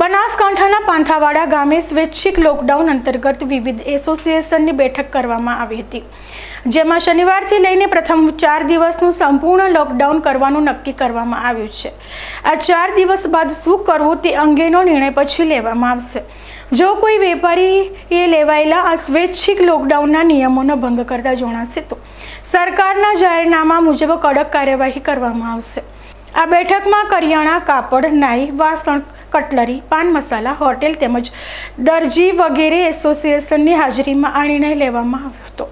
બનાસકાંઠાના પાંથાવાડા ગામે સ્વૈચ્છિક લોકડાઉન અંતર્ગત વિવિધ એસોસિએશનની બેઠક કરવામાં આવી હતી. જેમાં શનિવારથી લઈને પ્રથમ ચાર દિવસનું સંપૂર્ણ લોકડાઉન કરવાનું નક્કી કરવામાં આવ્યું છે. આ ચાર દિવસ બાદ શું કરવું તે અંગેનો નિર્ણય પછી લેવામાં આવશે. જો કોઈ વેપારીએ લેવાયેલા આ સ્વૈચ્છિક લોકડાઉનના નિયમોનો ભંગ કરતા જણાશે તો સરકારના જાહેરનામા મુજબ કડક કાર્યવાહી કરવામાં આવશે. આ બેઠકમાં કરિયાણા કાપડ, નાઈ, વાસણ, કટલરી, પાન મસાલા, હોટેલ તેમજ દરજી વગેરે એસોસિએશનની હાજરીમાં આ નિર્ણય લેવામાં આવ્યો હતો.